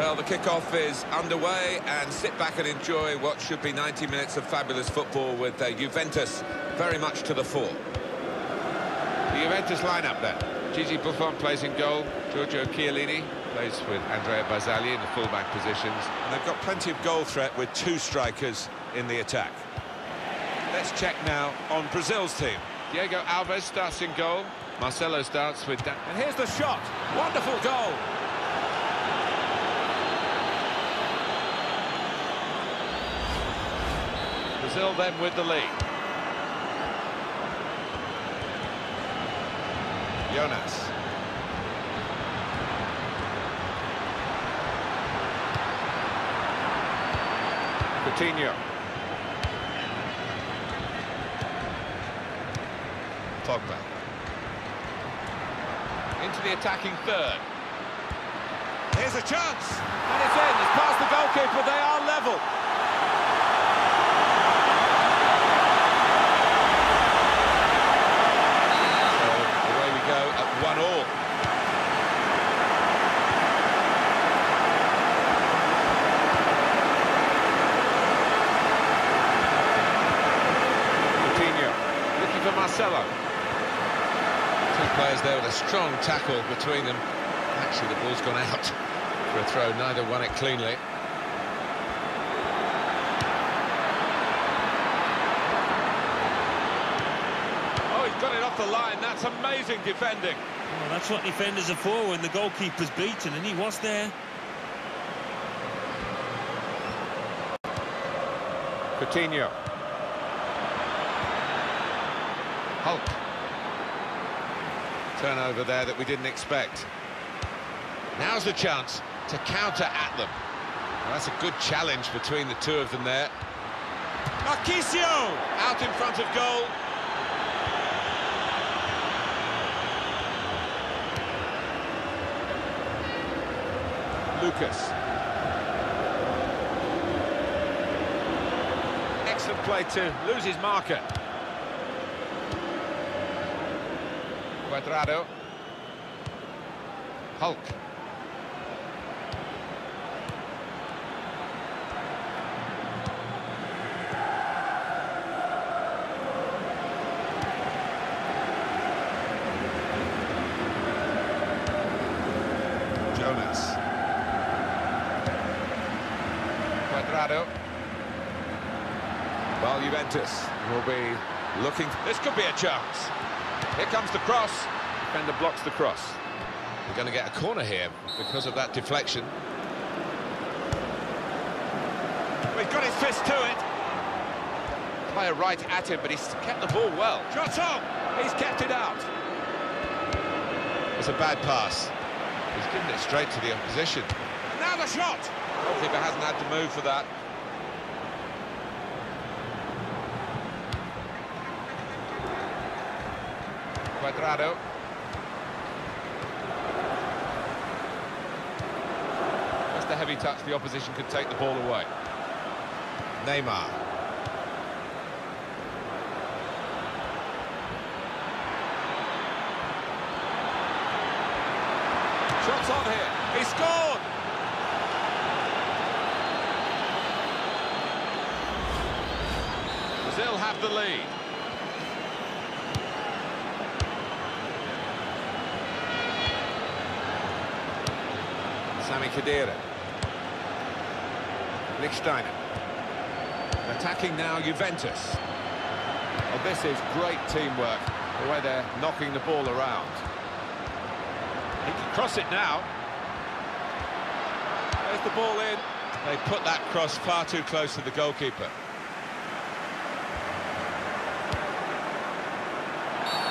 Well, the kick-off is underway, and sit back and enjoy what should be 90 minutes of fabulous football with uh, Juventus very much to the fore. The Juventus lineup then. Gigi Buffon plays in goal. Giorgio Chiellini plays with Andrea Barzagli in the fullback positions. And they've got plenty of goal threat with two strikers in the attack. Let's check now on Brazil's team. Diego Alves starts in goal. Marcelo starts with... Dan and here's the shot. Wonderful goal. Brazil then with the lead. Jonas. Coutinho. Pogba. Into the attacking third. Here's a chance. And it's in. It's past the goalkeeper. They are level. So away we go at one all. Coutinho looking for Marcelo. Two players there with a strong tackle between them. Actually, the ball's gone out for a throw. Neither won it cleanly. Oh, he's got it off the line. That's amazing defending. Well, that's what defenders are for when the goalkeeper's beaten, and he was there. Coutinho. Hulk. Turnover there that we didn't expect. Now's the chance to counter at them. Well, that's a good challenge between the two of them there. Marchisio out in front of goal. Lucas. Excellent play to lose his marker. Cuadrado. Hulk. Jonas. Cuadrado. Well, Juventus will be looking... This could be a chance. Here comes the cross. Defender blocks the cross. We're going to get a corner here because of that deflection. He's got his fist to it. Player right at him, but he's kept the ball well. Shot on. He's kept it out. It's a bad pass. He's given it straight to the opposition. Now the shot. Goalkeeper hasn't had to move for that. Cuadrado. Just a heavy touch, the opposition could take the ball away. Neymar. Shots on here. He scored. Brazil have the lead. Sami Khedira. Lichtsteiner. Attacking now Juventus. Well, this is great teamwork, the way they're knocking the ball around. He can cross it now. There's the ball in. They put that cross far too close to the goalkeeper.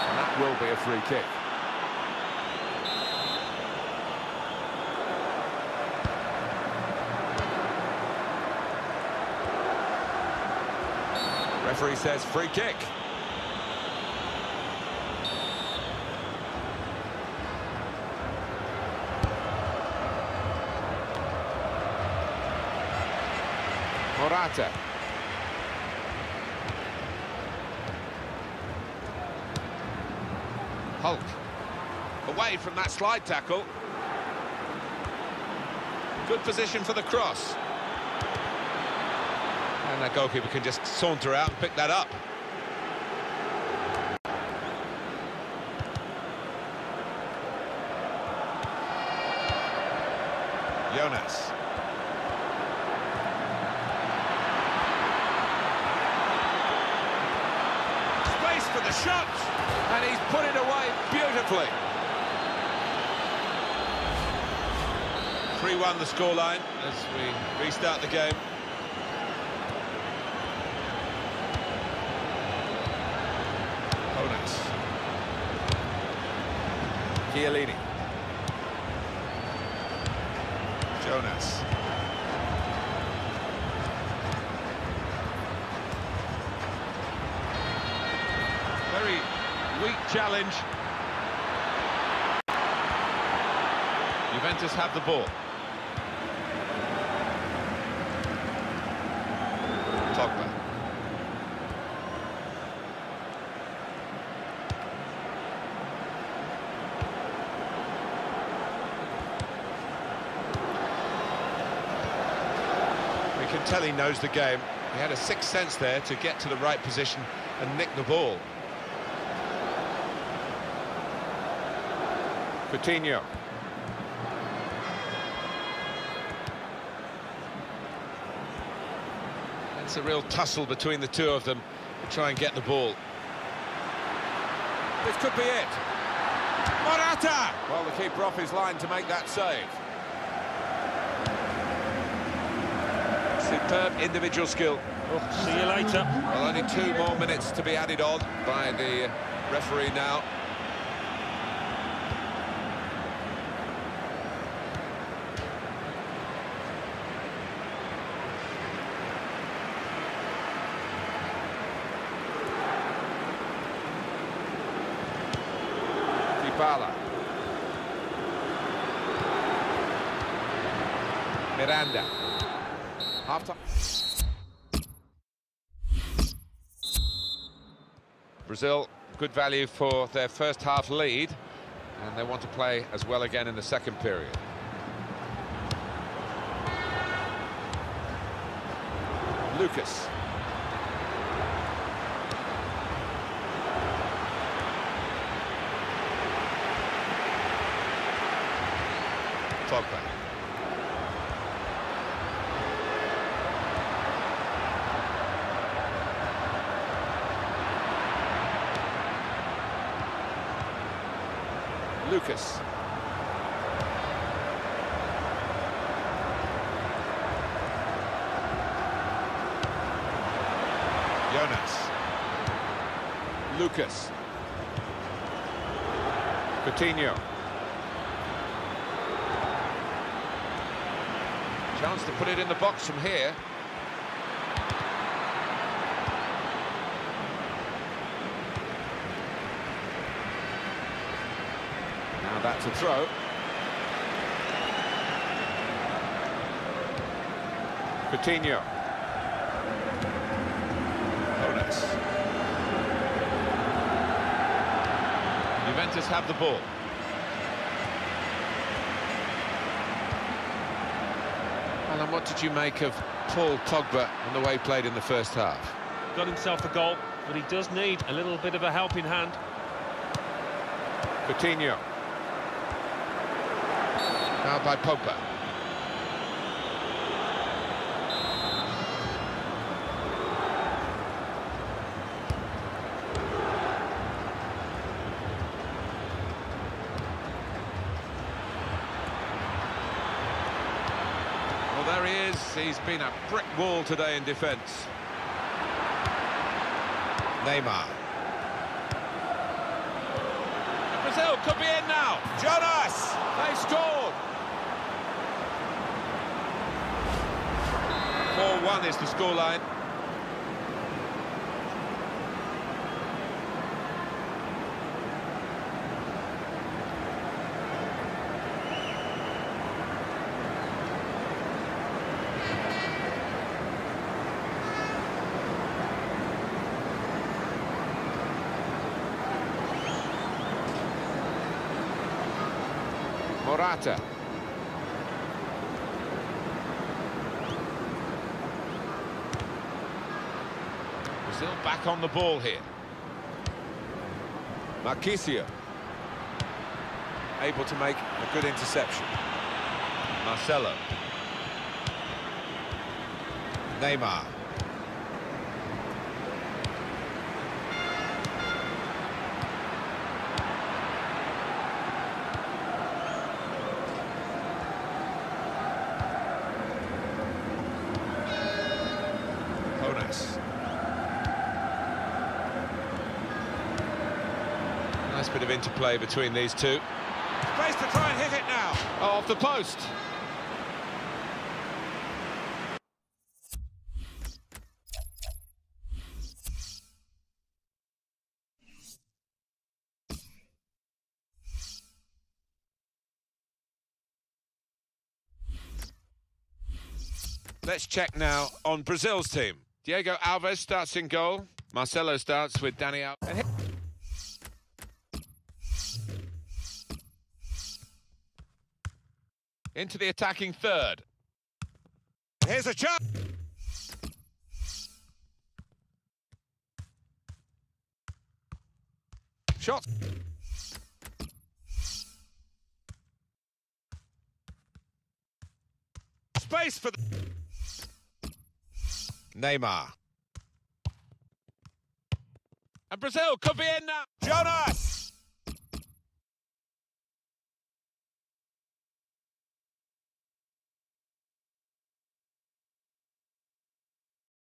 And that will be a free kick. Referee says free kick. Morata. Hulk. Away from that slide tackle. Good position for the cross. And that goalkeeper can just saunter out and pick that up. Jonas. Space for the shot. And he's put it away beautifully. 3-1 the scoreline as we restart the game. Jonas. Chiellini. Jonas. Very weak challenge. Juventus have the ball. Pogba. We can tell he knows the game. He had a sixth sense there to get to the right position and nick the ball. Coutinho. It's a real tussle between the two of them to try and get the ball. This could be it. Morata! Well, the keeper off his line to make that save. Superb individual skill. Oh, see you later. Well, only two more minutes to be added on by the referee now. Dybala. Miranda. Half time. Brazil, good value for their first half lead, and they want to play as well again in the second period. Lucas. Pogba. Lucas. Jonas. Lucas. Coutinho. Chance to put it in the box from here. Now that's a throw. Coutinho. Jonas. Juventus have the ball. Alan, what did you make of Paul Pogba and the way he played in the first half? Got himself a goal, but he does need a little bit of a helping hand. Coutinho. Now by Pogba. Well, there he is. He's been a brick wall today in defence. Neymar. Brazil could be in now. Jonas! They scored! 4-1 is the scoreline. Morata. Back on the ball here. Marchisio. Able to make a good interception. Marcelo. Neymar. Jonas. Nice bit of interplay between these two. Space to try and hit it now. Oh, off the post. Let's check now on Brazil's team. Diego Alves starts in goal. Marcelo starts with Dani Into the attacking third. Here's a chance. Shot. Space for the... Neymar. And Brazil could be in now. Jonas!